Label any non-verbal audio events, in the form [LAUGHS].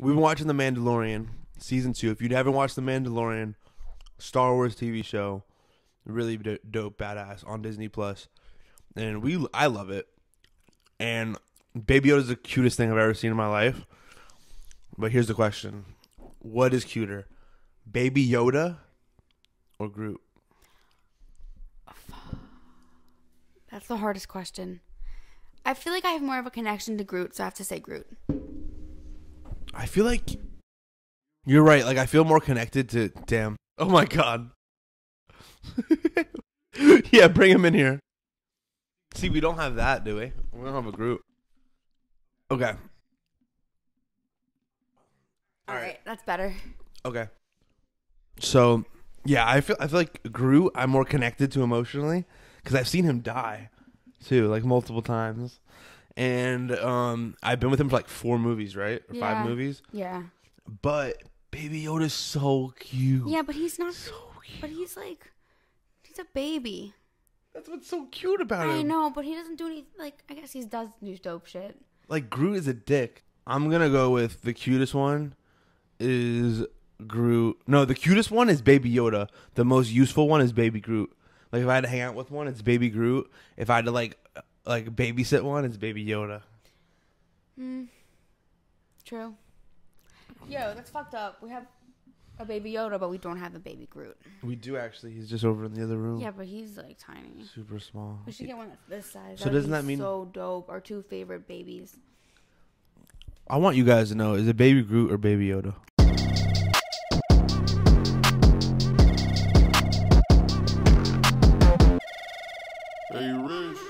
We've been watching The Mandalorian season two. If you haven't watched The Mandalorian, Star Wars TV show, really do- dope, badass on Disney Plus, and we I love it. And Baby Yoda is the cutest thing I've ever seen in my life. But here's the question: What is cuter, Baby Yoda or Groot? That's the hardest question. I feel like I have more of a connection to Groot, so I have to say Groot. I feel like you're right. Like I feel more connected to. Damn. Oh my god. [LAUGHS] yeah, bring him in here. See, we don't have that, do we? We don't have a Groot. Okay. All right. that's better. Okay. So, yeah, I feel I feel like Groot. I'm more connected to emotionally because I've seen him die too, like multiple times, and um, I've been with him for like four movies, right, or Yeah. five movies. Yeah. But Baby Yoda's so cute. Yeah, but he's not. so cute. But he's like, he's a baby. That's what's so cute about him. I know, but he doesn't do any. Like, I guess he does do dope shit. Like Groot is a dick. I'm gonna go with the cutest one is Groot. No, the cutest one is Baby Yoda. The most useful one is Baby Groot. Like if I had to hang out with one, it's Baby Groot. If I had to like like babysit one is Baby Yoda. Mm. True. Yo, that's fucked up. We have a Baby Yoda, but we don't have a Baby Groot. We do actually. He's just over in the other room. Yeah, but he's like tiny. Super small. We should get one that's this size. So that doesn't that mean so dope? Our two favorite babies. I want you guys to know: is it Baby Groot or Baby Yoda? Hey, Rich.